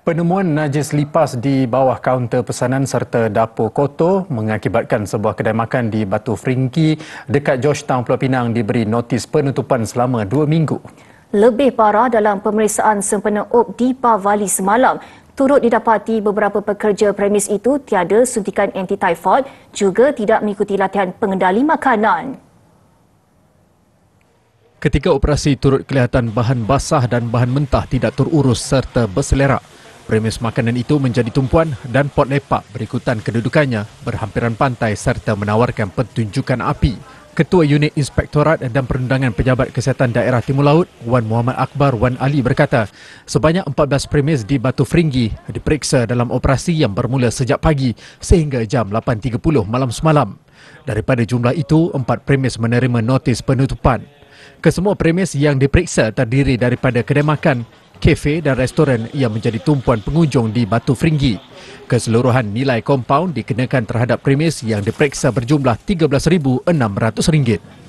Penemuan najis lipas di bawah kaunter pesanan serta dapur kotor mengakibatkan sebuah kedai makan di Batu Fringki dekat Georgetown Pulau Pinang diberi notis penutupan selama dua minggu. Lebih parah dalam pemeriksaan sempena Op Deepavali semalam, turut didapati beberapa pekerja premis itu tiada suntikan anti-typhoid juga tidak mengikuti latihan pengendali makanan. Ketika operasi turut kelihatan bahan basah dan bahan mentah tidak terurus serta berselerak. Premis makanan itu menjadi tumpuan dan pot lepak berikutan kedudukannya berhampiran pantai serta menawarkan pertunjukan api. Ketua Unit Inspektorat dan Perundangan Pejabat Kesihatan Daerah Timur Laut, Wan Muhammad Akbar Wan Ali berkata, sebanyak 14 premis di Batu Fringgi diperiksa dalam operasi yang bermula sejak pagi sehingga jam 8.30 malam semalam. Daripada jumlah itu, empat premis menerima notis penutupan. Kesemua premis yang diperiksa terdiri daripada kedai makan, kafe dan restoran yang menjadi tumpuan pengunjung di Batu Fringgi. Keseluruhan nilai kompaun dikenakan terhadap premis yang diperiksa berjumlah RM13,600.